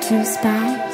Two spies.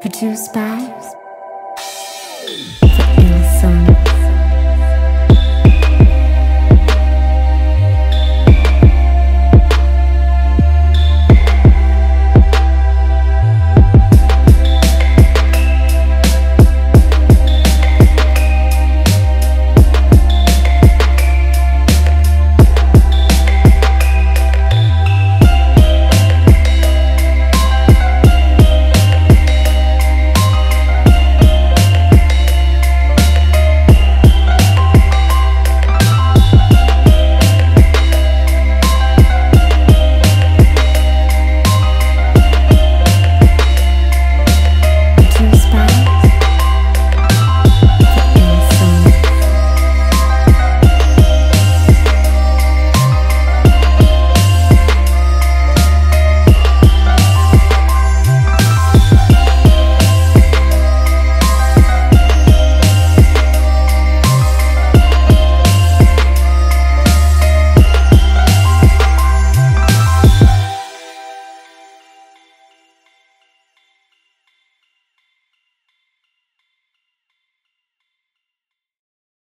Produced by The Insomniacs.